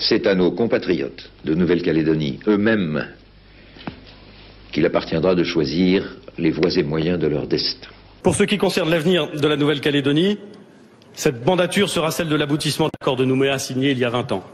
C'est à nos compatriotes de Nouvelle-Calédonie eux-mêmes qu'il appartiendra de choisir les voies et moyens de leur destin. Pour ce qui concerne l'avenir de la Nouvelle-Calédonie, cette mandature sera celle de l'aboutissement de l'accord de Nouméa signé il y a 20 ans.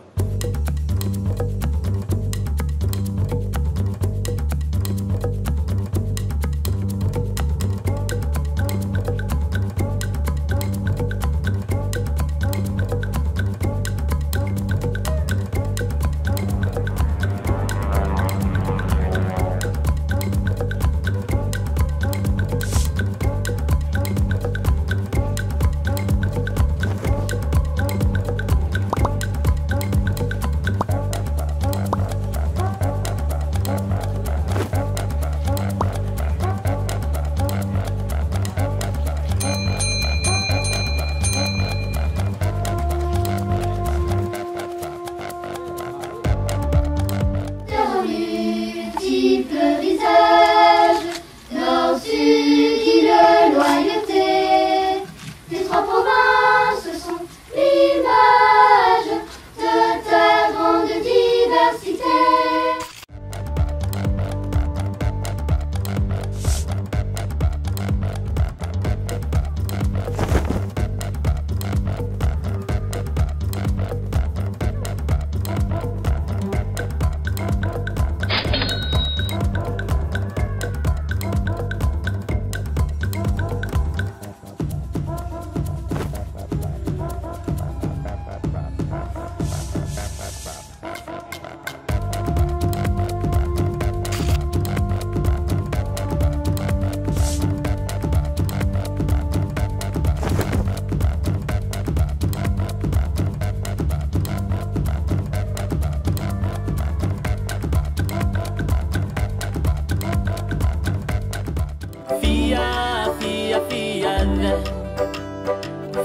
فيا فيا فيا ذا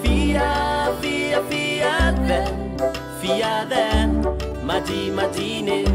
فيا فيا فيا ذا فيا ذا مدي مدينه